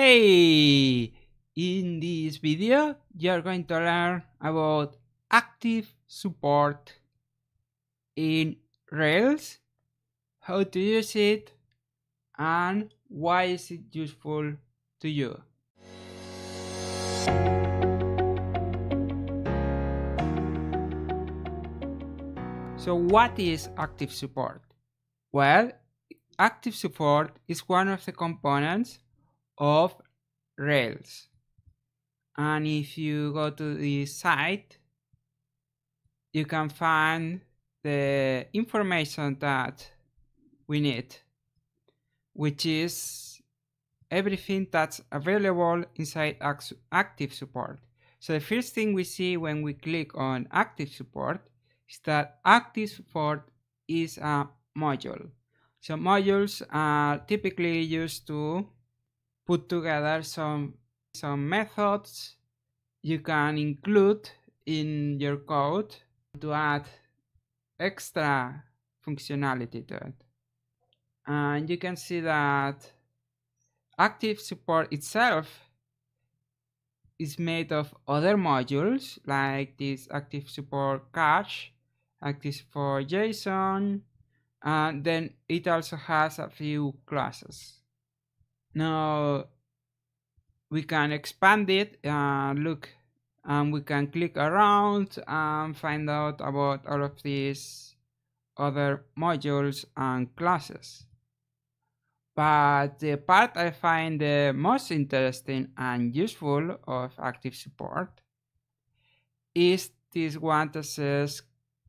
Hey! In this video, you're going to learn about active support in Rails, how to use it, and why is it useful to you. So what is active support? Well, active support is one of the components of Rails. And if you go to the site, you can find the information that we need, which is everything that's available inside active support. So the first thing we see when we click on active support is that active support is a module. So modules are typically used to put together some some methods you can include in your code to add extra functionality to it. And you can see that active support itself is made of other modules like this active support cache, active support JSON, and then it also has a few classes. Now we can expand it and look and we can click around and find out about all of these other modules and classes. But the part I find the most interesting and useful of active support is this one that says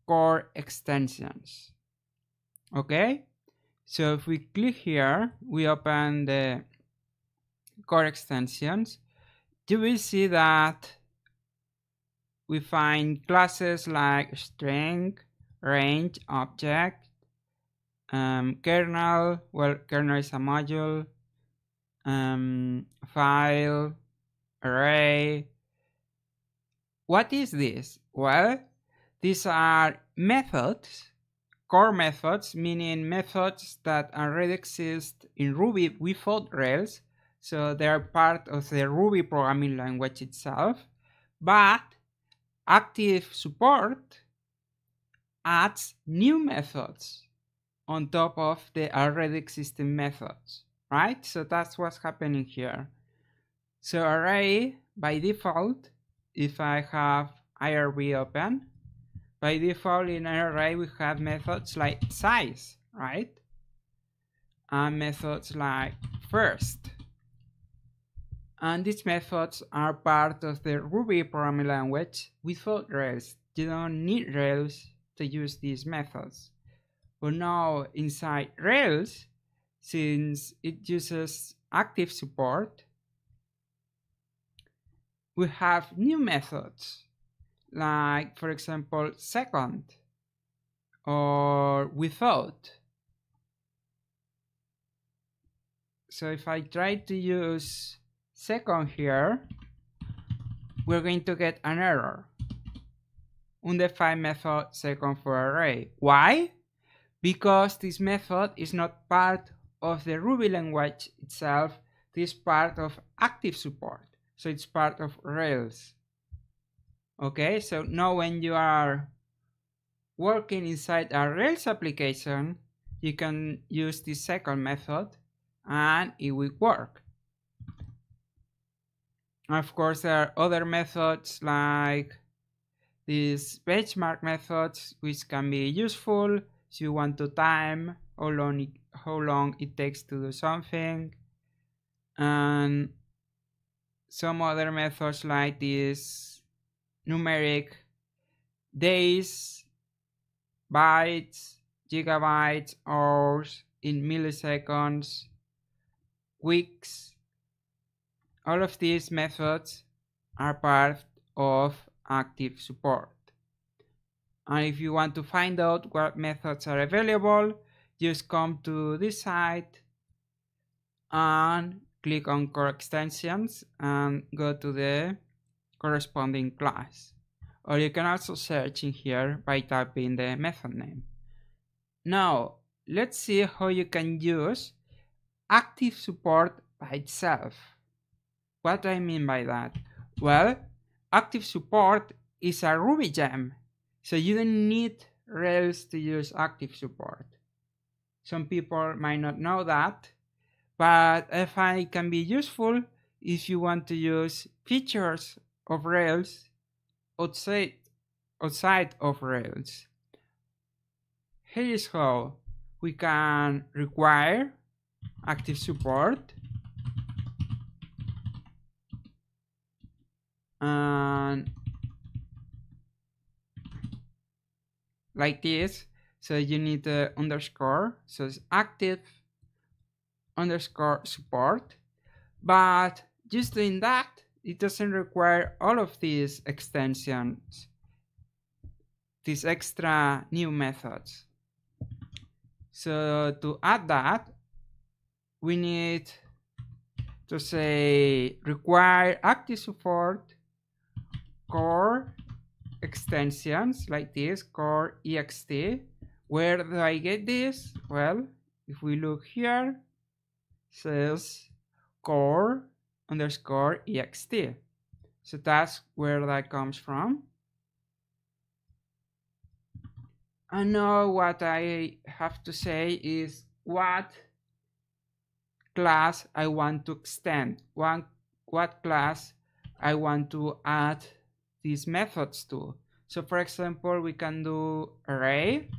core extensions. Okay, so if we click here, we open the core extensions, you will see that we find classes like string, range, object, um, kernel, well, kernel is a module, um, file, array. What is this? Well, these are methods core methods, meaning methods that already exist in Ruby without Rails. So they are part of the Ruby programming language itself. But active support adds new methods on top of the already existing methods, right? So that's what's happening here. So array by default, if I have IRB open, by default in an array we have methods like size, right? And methods like first. And these methods are part of the Ruby programming language without Rails. You don't need Rails to use these methods. But now inside Rails, since it uses active support, we have new methods like for example second or without. So if I try to use second here we're going to get an error. Undefined method second for array. Why? Because this method is not part of the Ruby language itself. This is part of active support. So it's part of Rails Okay, so now when you are working inside a Rails application, you can use the second method and it will work. Of course, there are other methods like these benchmark methods, which can be useful if you want to time how long it, how long it takes to do something, and some other methods like this numeric days, bytes, gigabytes, hours, in milliseconds, weeks. All of these methods are part of active support. And if you want to find out what methods are available, just come to this site and click on core extensions and go to the corresponding class. Or you can also search in here by typing the method name. Now, let's see how you can use active support by itself. What I mean by that? Well, active support is a Ruby gem, so you don't need Rails to use active support. Some people might not know that, but I find it can be useful if you want to use features of Rails outside, outside of Rails. Here is how we can require active support and like this so you need the underscore so it's active underscore support but just doing that it doesn't require all of these extensions these extra new methods. So to add that we need to say require active support core extensions like this core ext. Where do i get this? Well if we look here says core underscore ext so that's where that comes from and now what i have to say is what class I want to extend, one, what class I want to add these methods to. So for example, we can do array.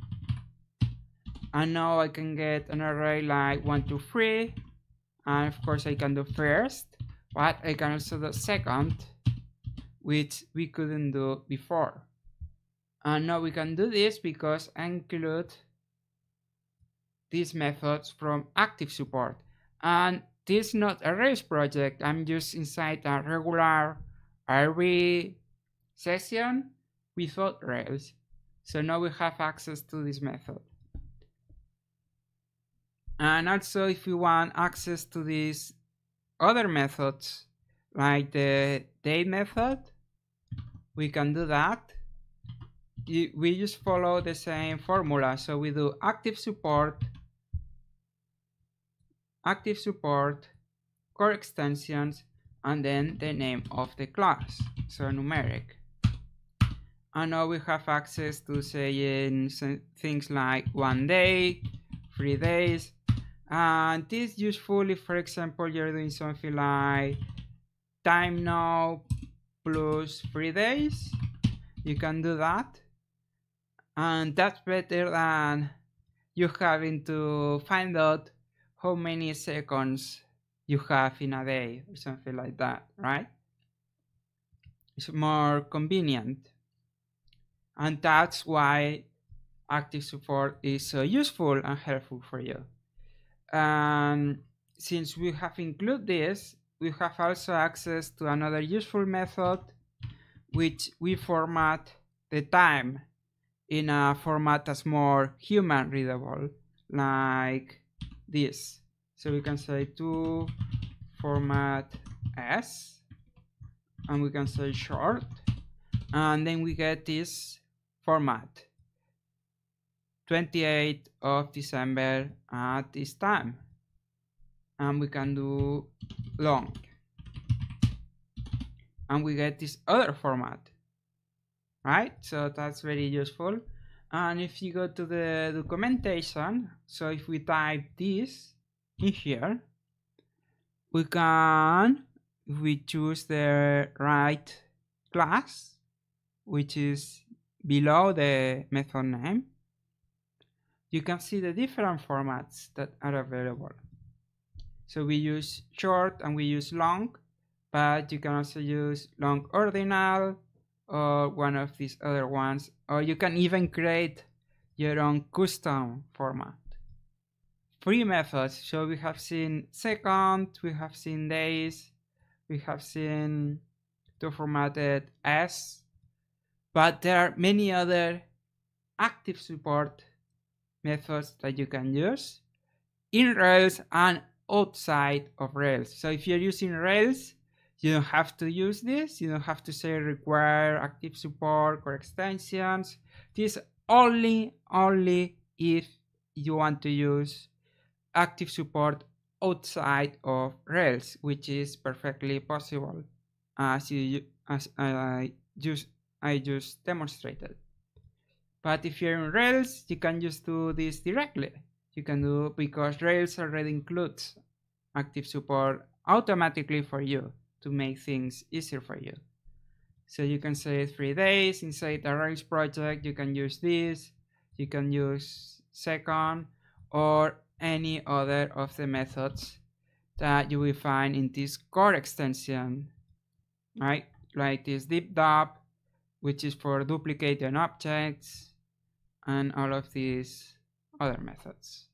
And now I can get an array like one, two, three. And of course I can do first, but I can also do second, which we couldn't do before. And now we can do this because I include these methods from active support and this is not a Rails project. I'm just inside a regular Ruby session without Rails. So now we have access to this method. And also if we want access to these other methods, like the date method, we can do that. We just follow the same formula. So we do active support active support, core extensions, and then the name of the class, so numeric. And now we have access to saying things like one day, three days, and this useful if, for example, you're doing something like time now plus three days. You can do that. And that's better than you having to find out how many seconds you have in a day or something like that, right? It's more convenient. And that's why active support is so useful and helpful for you. And since we have included this, we have also access to another useful method which we format the time in a format that's more human readable like this. So we can say to format s and we can say short and then we get this format 28 of December at this time. And we can do long. And we get this other format. Right? So that's very useful. And if you go to the documentation so if we type this in here we can if we choose the right class which is below the method name you can see the different formats that are available. So we use short and we use long but you can also use long ordinal or one of these other ones or you can even create your own custom format. Three methods. So we have seen second we have seen days we have seen to formatted s but there are many other active support methods that you can use in rails and outside of rails so if you're using rails you don't have to use this. You don't have to say require active support or extensions. This only, only if you want to use active support outside of Rails, which is perfectly possible, as you as I just I just demonstrated. But if you're in Rails, you can just do this directly. You can do because Rails already includes active support automatically for you to make things easier for you. So you can say three days inside the Rails project. You can use this. You can use second or any other of the methods that you will find in this core extension, right? Like this deep dup, which is for duplicating objects, and all of these other methods.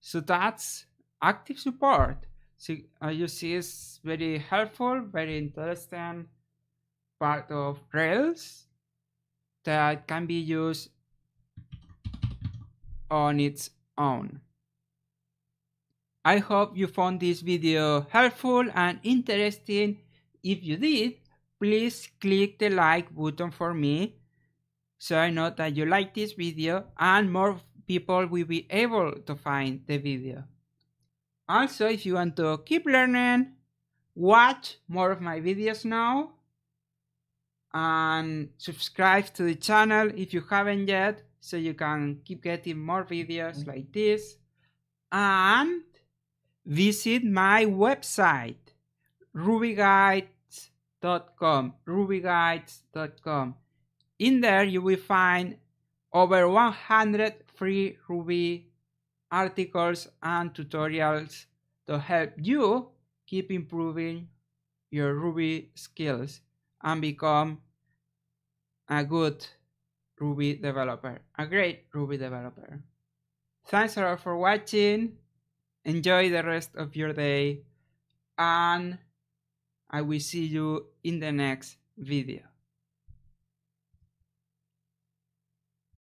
So that's active support. So uh, you see it's very helpful, very interesting part of Rails that can be used on its own. I hope you found this video helpful and interesting. If you did, please click the like button for me so I know that you like this video and more people will be able to find the video. Also, if you want to keep learning, watch more of my videos now and subscribe to the channel if you haven't yet so you can keep getting more videos mm. like this. And visit my website rubyguides.com rubyguides.com in there you will find over 100 free ruby articles and tutorials to help you keep improving your ruby skills and become a good ruby developer a great ruby developer. Thanks a lot for watching. Enjoy the rest of your day and i will see you in the next video